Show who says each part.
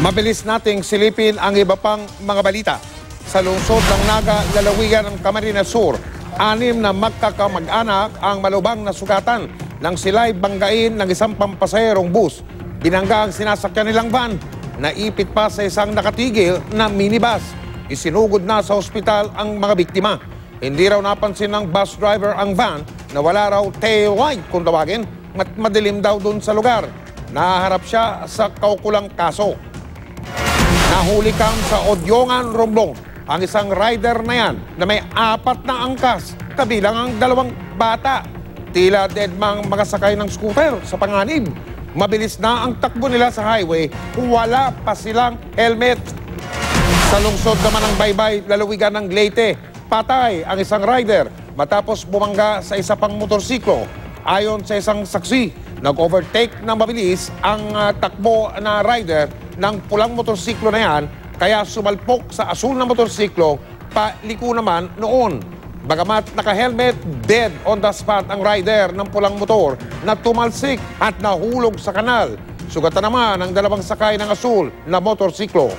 Speaker 1: Mabilis nating silipin ang iba pang mga balita. Sa lungsod ng Naga, lalawigan ng Camarines Sur, anim na magkakamag-anak ang malubang na sugatan nang sila'y banggain ng isang pampasaherong bus. Binangga ang sinasakyan nilang van. Naipit pa sa isang nakatigil na minibus. Isinugod na sa ospital ang mga biktima. Hindi raw napansin ng bus driver ang van na wala raw tail light kung tawagin. Mat madilim daw dun sa lugar. Naharap siya sa kaukulang kaso. Nahuli kang sa Odyongan, Romblon ang isang rider na yan na may apat na angkas, kabilang ang dalawang bata. Tila dead mang makasakay ng scooter sa panganib. Mabilis na ang takbo nila sa highway kung wala pa silang helmet. Sa lungsod naman ng Baybay, lalawigan ng Leyte, patay ang isang rider matapos bumangga sa isa pang motorsiklo. Ayon sa isang saksi, nag-overtake ng mabilis ang ah, takbo na rider ng pulang motorsiklo na yan, kaya sumalpok sa asul na motorsiklo, paliko naman noon. Bagamat naka-helmet, dead on the spot ang rider ng pulang motor na tumalsik at nahulog sa kanal. Sugatan naman ang dalawang sakay ng asul na motorsiklo.